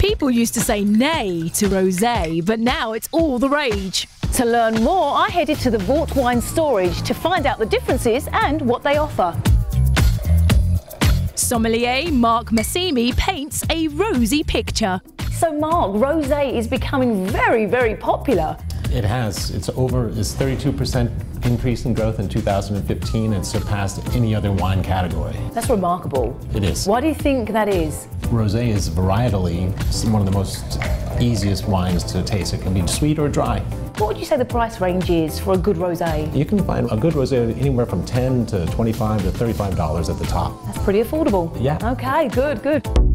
People used to say nay to rosé, but now it's all the rage. To learn more, I headed to the Vault Wine Storage to find out the differences and what they offer. Sommelier Mark Massimi paints a rosy picture. So, Mark, rosé is becoming very, very popular. It has. It's over. It's 32% increase in growth in 2015 and surpassed any other wine category. That's remarkable. It is. Why do you think that is? Rosé is varietally one of the most easiest wines to taste. It can be sweet or dry. What would you say the price range is for a good rosé? You can find a good rosé anywhere from 10 to 25 to 35 dollars at the top. That's pretty affordable. Yeah. Okay, good, good.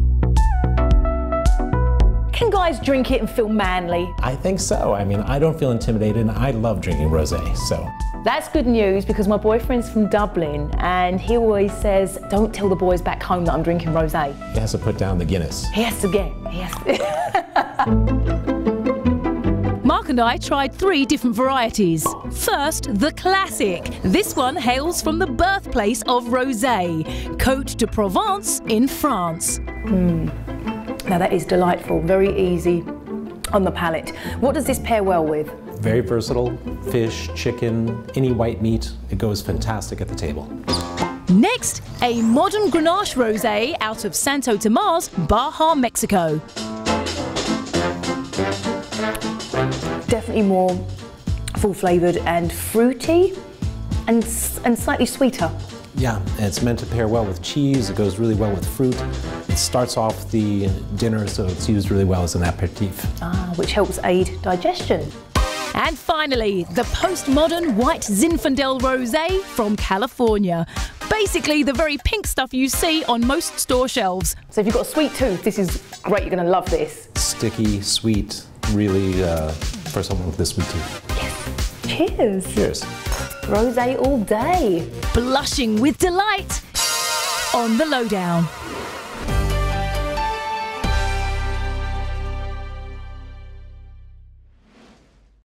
Can guys drink it and feel manly? I think so. I mean, I don't feel intimidated and I love drinking rosé, so. That's good news because my boyfriend's from Dublin and he always says, don't tell the boys back home that I'm drinking rosé. He has to put down the Guinness. He has to get, he has to. Mark and I tried three different varieties. First, the classic. This one hails from the birthplace of rosé, Côte de Provence in France. Hmm. Now that is delightful, very easy on the palate. What does this pair well with? Very versatile. Fish, chicken, any white meat. It goes fantastic at the table. Next, a modern Grenache rosé out of Santo Tomas, Baja, Mexico. Definitely more full flavoured and fruity and, and slightly sweeter. Yeah, it's meant to pair well with cheese. It goes really well with fruit. It starts off the dinner, so it's used really well as an aperitif. Ah, which helps aid digestion. And finally, the postmodern white Zinfandel rosé from California. Basically, the very pink stuff you see on most store shelves. So if you've got a sweet tooth, this is great. You're going to love this. Sticky, sweet, really uh, for someone with a sweet tooth. Yes. Cheers. Cheers. Rosé all day. Blushing with delight on the lowdown.